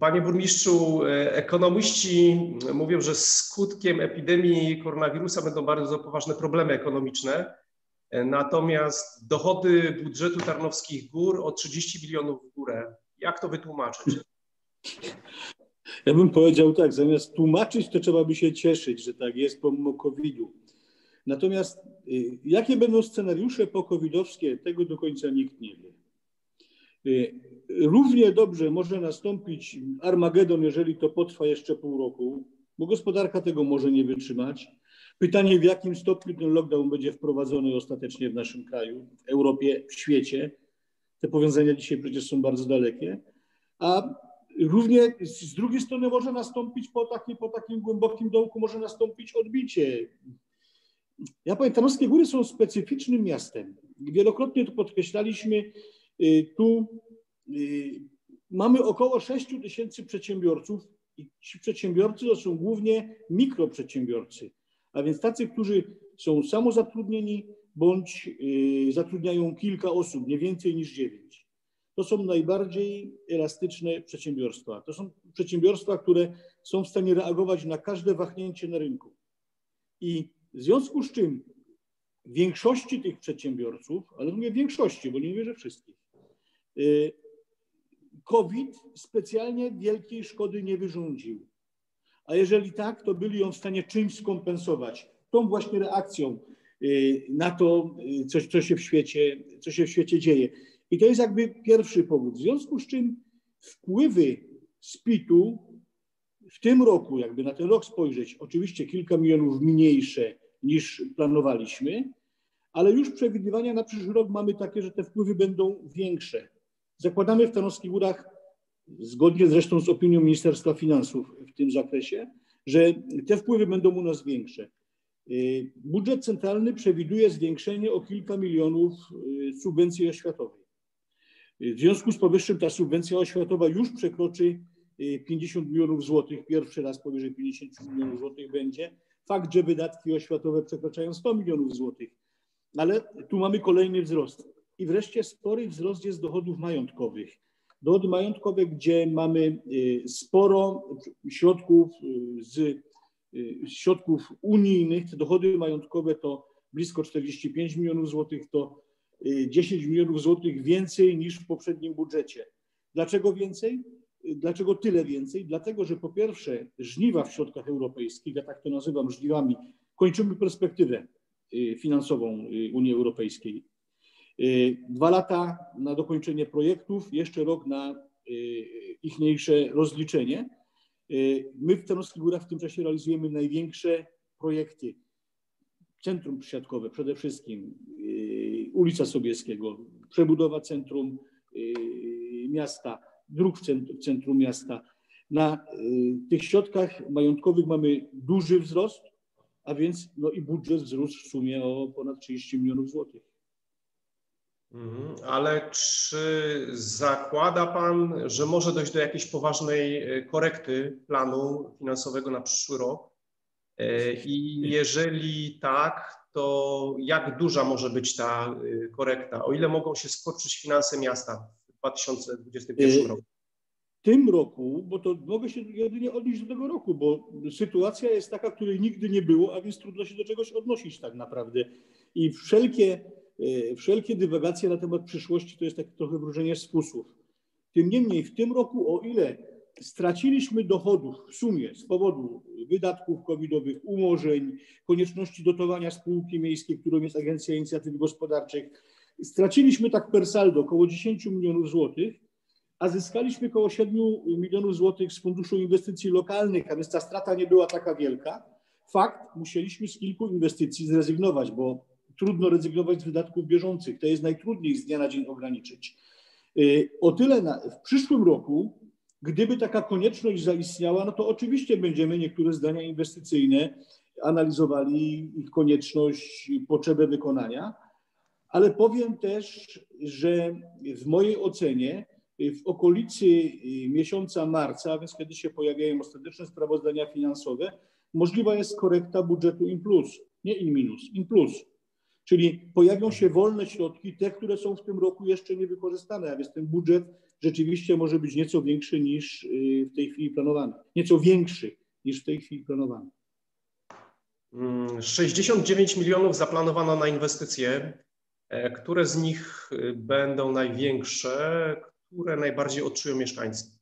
Panie burmistrzu, e, ekonomiści mówią, że skutkiem epidemii koronawirusa będą bardzo poważne problemy ekonomiczne. E, natomiast dochody budżetu Tarnowskich Gór o 30 milionów w górę. Jak to wytłumaczyć? Ja bym powiedział tak, zamiast tłumaczyć, to trzeba by się cieszyć, że tak jest pomimo COVID-u. Natomiast y, jakie będą scenariusze po-covidowskie, tego do końca nikt nie wie. Y, równie dobrze może nastąpić Armagedon, jeżeli to potrwa jeszcze pół roku, bo gospodarka tego może nie wytrzymać. Pytanie, w jakim stopniu ten lockdown będzie wprowadzony ostatecznie w naszym kraju, w Europie, w świecie. Te powiązania dzisiaj przecież są bardzo dalekie. A równie z drugiej strony może nastąpić po takim, po takim głębokim dołku, może nastąpić odbicie. Ja powiem, Tarnowskie Góry są specyficznym miastem. Wielokrotnie to podkreślaliśmy. Y, tu y, mamy około 6 tysięcy przedsiębiorców i ci przedsiębiorcy to są głównie mikroprzedsiębiorcy, a więc tacy, którzy są samozatrudnieni bądź y, zatrudniają kilka osób, nie więcej niż dziewięć. To są najbardziej elastyczne przedsiębiorstwa. To są przedsiębiorstwa, które są w stanie reagować na każde wahnięcie na rynku. I w związku z czym większości tych przedsiębiorców, ale mówię większości, bo nie mówię, że wszystkich, COVID specjalnie wielkiej szkody nie wyrządził. A jeżeli tak, to byli ją w stanie czymś skompensować. Tą właśnie reakcją y, na to, y, co, co, się w świecie, co się w świecie dzieje. I to jest jakby pierwszy powód. W związku z czym wpływy z PIT-u w tym roku, jakby na ten rok spojrzeć, oczywiście kilka milionów mniejsze niż planowaliśmy, ale już przewidywania na przyszły rok mamy takie, że te wpływy będą większe. Zakładamy w Tarnowskich Górach, zgodnie zresztą z opinią Ministerstwa Finansów w tym zakresie, że te wpływy będą u nas większe. Y, budżet centralny przewiduje zwiększenie o kilka milionów y, subwencji oświatowej. Y, w związku z powyższym ta subwencja oświatowa już przekroczy 50 milionów złotych. Pierwszy raz powyżej 50 milionów złotych będzie. Fakt, że wydatki oświatowe przekraczają 100 milionów złotych, ale tu mamy kolejny wzrost. I wreszcie spory wzrost jest dochodów majątkowych. Dochody majątkowe, gdzie mamy y, sporo środków y, z środków unijnych. Te dochody majątkowe to blisko 45 milionów złotych, to 10 milionów złotych więcej niż w poprzednim budżecie. Dlaczego więcej? Dlaczego tyle więcej? Dlatego, że po pierwsze żniwa w środkach europejskich, ja tak to nazywam żniwami, kończymy perspektywę y, finansową y, Unii Europejskiej. Y, dwa lata na dokończenie projektów, jeszcze rok na ichniejsze rozliczenie. My w Tarnowskich Górach w tym czasie realizujemy największe projekty. Centrum przysiadkowe przede wszystkim, ulica Sobieskiego, przebudowa centrum miasta, dróg w centrum miasta. Na y, tych środkach majątkowych mamy duży wzrost, a więc no i budżet wzrósł w sumie o ponad 30 milionów złotych. Mhm. Ale czy zakłada Pan, że może dojść do jakiejś poważnej y, korekty planu finansowego na przyszły rok? Y, I jeżeli tak, to jak duża może być ta korekta? O ile mogą się skoczyć finanse miasta 2021 roku? W tym roku, bo to mogę się jedynie odnieść do tego roku, bo sytuacja jest taka, której nigdy nie było, a więc trudno się do czegoś odnosić tak naprawdę. I wszelkie, e, wszelkie dywagacje na temat przyszłości to jest takie trochę wróżenie z fusów. Tym niemniej w tym roku, o ile straciliśmy dochodów w sumie z powodu wydatków covidowych, umorzeń, konieczności dotowania spółki miejskiej, którą jest Agencja Inicjatyw Gospodarczych, Straciliśmy tak per saldo około 10 milionów złotych, a zyskaliśmy około 7 milionów złotych z Funduszu Inwestycji Lokalnych, a więc ta strata nie była taka wielka. Fakt, musieliśmy z kilku inwestycji zrezygnować, bo trudno rezygnować z wydatków bieżących. To jest najtrudniej z dnia na dzień ograniczyć. Y, o tyle na, w przyszłym roku, gdyby taka konieczność zaistniała, no to oczywiście będziemy niektóre zdania inwestycyjne analizowali, ich konieczność, potrzebę wykonania ale powiem też, że w mojej ocenie w okolicy y, miesiąca marca, więc kiedy się pojawiają ostateczne sprawozdania finansowe, możliwa jest korekta budżetu in plus, nie in minus, in plus. Czyli pojawią się wolne środki, te, które są w tym roku jeszcze niewykorzystane, a więc ten budżet rzeczywiście może być nieco większy niż y, w tej chwili planowany. Nieco większy niż w tej chwili planowany. 69 mm, milionów zaplanowano na inwestycje. E, które z nich y, będą największe, które najbardziej odczują mieszkańcy?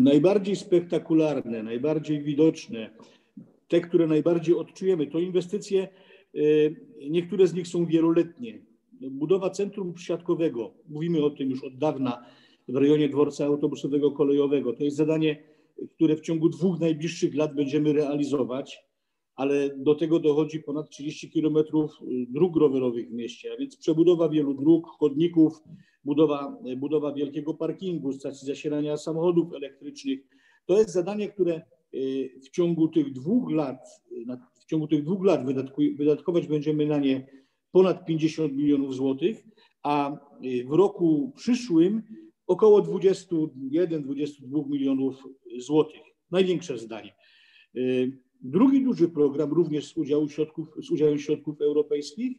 Najbardziej spektakularne, najbardziej widoczne, te, które najbardziej odczujemy, to inwestycje, y, niektóre z nich są wieloletnie. Budowa centrum przysiadkowego, mówimy o tym już od dawna w rejonie dworca autobusowego kolejowego. To jest zadanie, które w ciągu dwóch najbliższych lat będziemy realizować, ale do tego dochodzi ponad 30 kilometrów y, dróg rowerowych w mieście, a więc przebudowa wielu dróg, chodników, budowa, budowa wielkiego parkingu, stacji zasilania samochodów elektrycznych. To jest zadanie, które y, w ciągu tych dwóch lat, w ciągu tych dwóch lat wydatkować będziemy na nie ponad 50 milionów złotych, a y, w roku przyszłym około 21-22 milionów złotych. Największe zdanie. Y, drugi duży program, również z, udziału środków, z udziałem środków europejskich,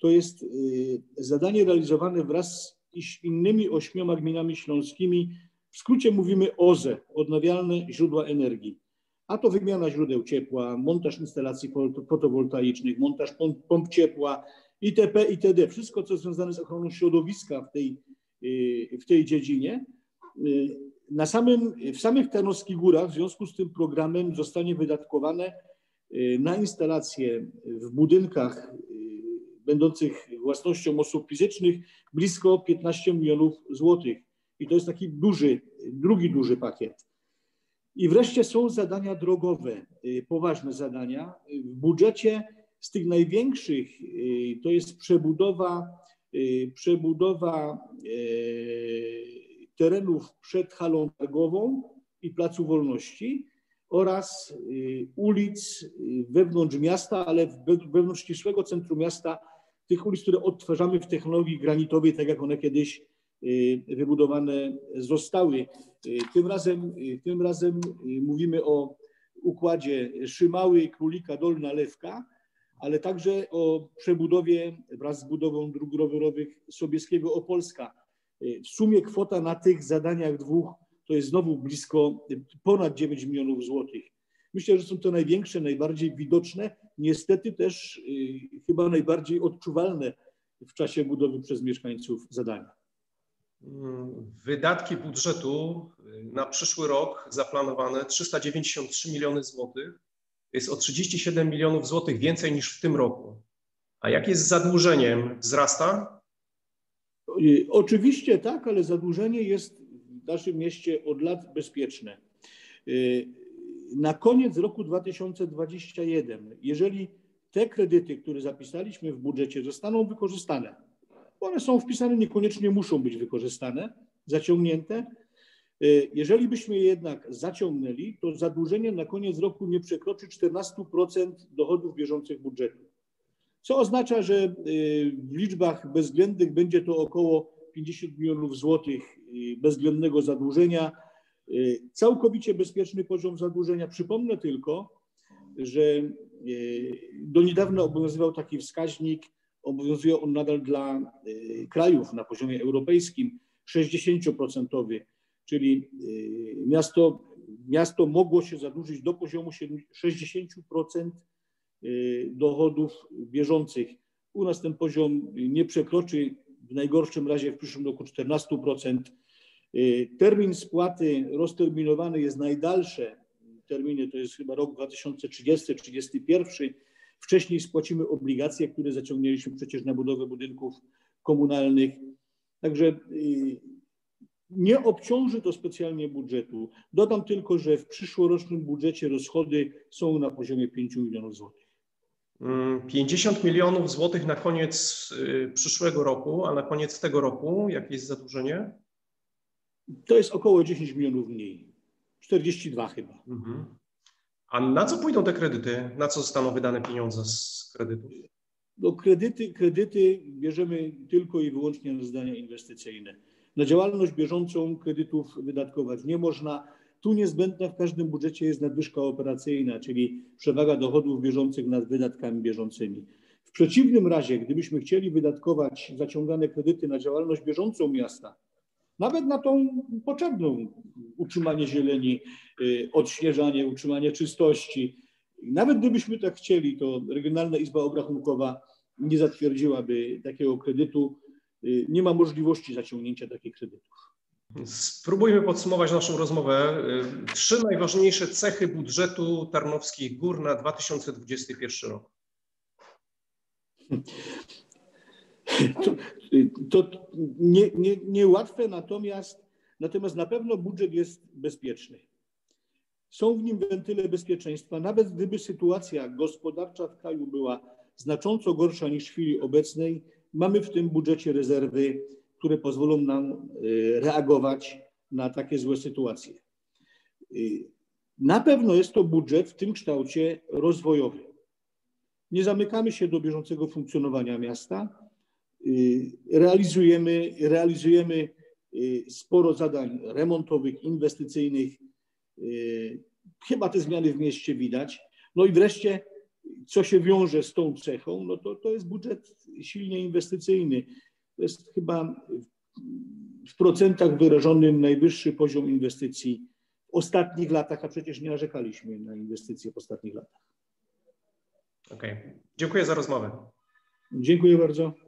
to jest y, zadanie realizowane wraz z innymi ośmioma gminami śląskimi. W skrócie mówimy OZE, odnawialne źródła energii. A to wymiana źródeł ciepła, montaż instalacji fotowoltaicznych, montaż pomp, pomp ciepła, itp., itd. Wszystko, co związane z ochroną środowiska w tej, y, w tej dziedzinie. Y, na samym, w samych Tarnowskich Górach w związku z tym programem zostanie wydatkowane y, na instalacje w budynkach będących własnością osób fizycznych blisko 15 milionów złotych. I to jest taki duży, drugi duży pakiet. I wreszcie są zadania drogowe, poważne zadania. W budżecie z tych największych y, to jest przebudowa, y, przebudowa y, terenów przed halą targową i Placu Wolności oraz ulic wewnątrz miasta, ale wewnątrz ścisłego centrum miasta, tych ulic, które odtwarzamy w technologii granitowej, tak jak one kiedyś wybudowane zostały. Tym razem, tym razem mówimy o układzie Szymały, Królika, Dolna, Lewka, ale także o przebudowie wraz z budową dróg rowerowych Sobieskiego Opolska. W sumie kwota na tych zadaniach dwóch to jest znowu blisko ponad 9 milionów złotych. Myślę, że są to największe, najbardziej widoczne, niestety też y, chyba najbardziej odczuwalne w czasie budowy przez mieszkańców zadania. Wydatki budżetu na przyszły rok zaplanowane 393 miliony złotych jest o 37 milionów złotych więcej niż w tym roku. A jak jest z zadłużeniem? Wzrasta? Y, oczywiście tak, ale zadłużenie jest w naszym mieście od lat bezpieczne. Y, na koniec roku 2021, jeżeli te kredyty, które zapisaliśmy w budżecie, zostaną wykorzystane, one są wpisane, niekoniecznie muszą być wykorzystane, zaciągnięte, Y, jeżeli byśmy je jednak zaciągnęli, to zadłużenie na koniec roku nie przekroczy 14% dochodów bieżących budżetu. Co oznacza, że y, w liczbach bezwzględnych będzie to około 50 milionów złotych y, bezwzględnego zadłużenia. Całkowicie bezpieczny poziom zadłużenia. Przypomnę tylko, że do niedawna obowiązywał taki wskaźnik, obowiązuje on nadal dla krajów na poziomie europejskim, 60% czyli y, miasto, miasto mogło się zadłużyć do poziomu 60% y, dochodów bieżących. U nas ten poziom nie przekroczy w najgorszym razie w przyszłym roku 14%. Y, termin spłaty rozterminowany jest najdalsze terminy, to jest chyba rok 2030-2031. Wcześniej spłacimy obligacje, które zaciągnęliśmy przecież na budowę budynków komunalnych. Także nie obciąży to specjalnie budżetu. Dodam tylko, że w przyszłorocznym budżecie rozchody są na poziomie 5 milionów złotych. 50 mm, milionów złotych na koniec y, przyszłego roku, a na koniec tego roku jakie jest zadłużenie? To jest około 10 milionów mniej. 42 chyba. Mhm. A na co pójdą te kredyty? Na co zostaną wydane pieniądze z kredytów? No kredyty, kredyty bierzemy tylko i wyłącznie na zdania inwestycyjne. Na działalność bieżącą kredytów wydatkować nie można. Tu niezbędna w każdym budżecie jest nadwyżka operacyjna, czyli przewaga dochodów bieżących nad wydatkami bieżącymi. W przeciwnym razie, gdybyśmy chcieli wydatkować zaciągane kredyty na działalność bieżącą miasta, nawet na tą potrzebną utrzymanie zieleni, y, odśnieżanie, utrzymanie czystości. Nawet gdybyśmy tak chcieli, to Regionalna Izba Obrachunkowa nie zatwierdziłaby takiego kredytu. Y, nie ma możliwości zaciągnięcia takich kredytów. Spróbujmy podsumować naszą rozmowę. Y, trzy najważniejsze cechy budżetu Tarnowskich Gór na 2021 rok. To, to nie, nie, niełatwe, natomiast, natomiast na pewno budżet jest bezpieczny. Są w nim wentyle bezpieczeństwa, nawet gdyby sytuacja gospodarcza w kraju była znacząco gorsza niż w chwili obecnej, mamy w tym budżecie rezerwy, które pozwolą nam e, reagować na takie złe sytuacje. E, na pewno jest to budżet w tym kształcie rozwojowy. Nie zamykamy się do bieżącego funkcjonowania miasta. Y, realizujemy, realizujemy y, sporo zadań remontowych, inwestycyjnych. Y, chyba te zmiany w mieście widać. No i wreszcie, co się wiąże z tą cechą, no to, to jest budżet silnie inwestycyjny. To jest chyba w procentach wyrażony najwyższy poziom inwestycji w ostatnich latach, a przecież nie narzekaliśmy na inwestycje w ostatnich latach. Okej. Okay. Dziękuję za rozmowę. Dziękuję bardzo.